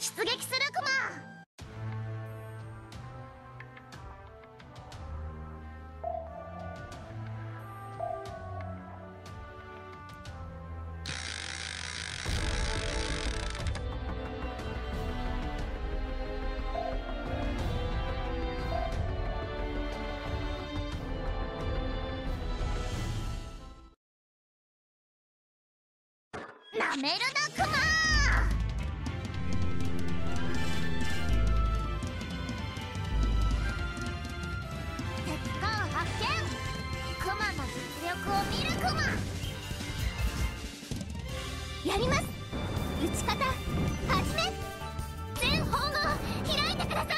出撃するクマ。なめるなクマ。実力を見るクマやります。撃ち方始め。全方向開いてください。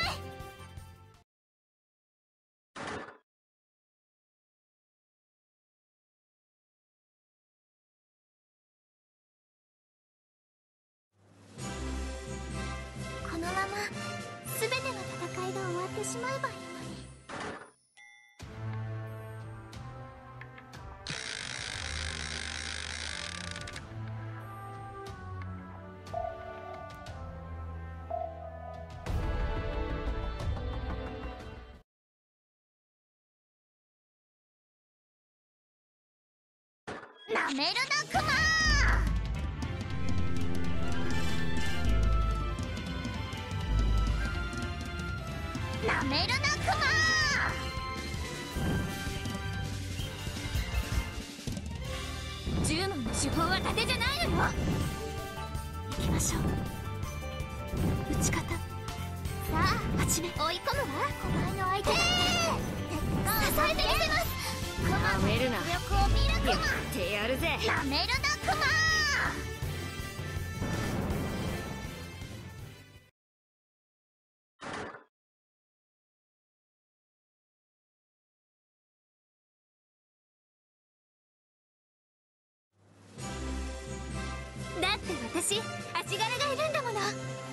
このまま全ての戦いが終わってしまえばなめるな。クマなめるなクマ10の手法は盾じゃないのよ行きましょう打ち方さあ始め追い込むわお前の相手支えてみせますクマの実なめるるクやってやるぜ。マなめるなクマ。だって私足柄がいるんだもの。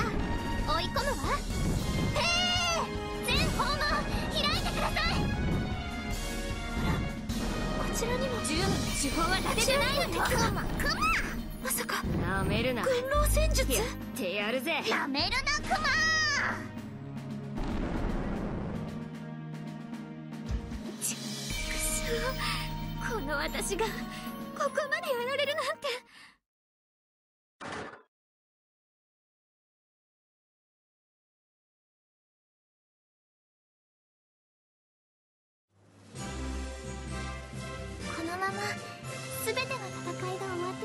追い込むわ。へえ全方向開いてください。こちらにも10の手法は盾じゃないの。よクマクまさかなめるな。軍狼戦術？やってやるぜ。マなめるなクマ。くそ。この私がここまでやられるなんて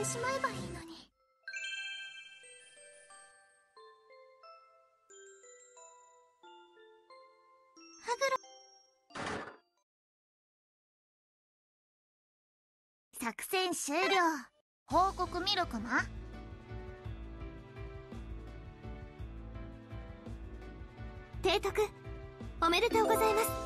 てしまえばいいのに。ハグロ作戦終了。報告ミルクな提督おめでとうございます。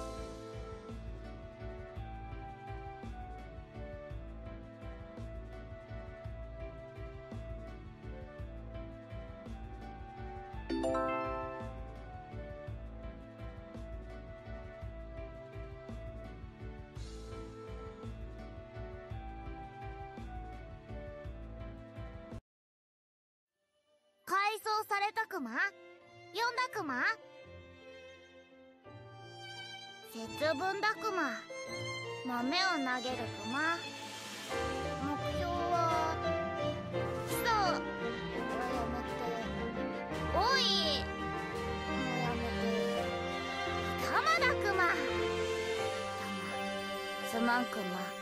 されたクマ呼んだクマ節分だクマ豆を投げるクマ目標は？基礎。はやめておいもうやめて。玉だクマすまんクマ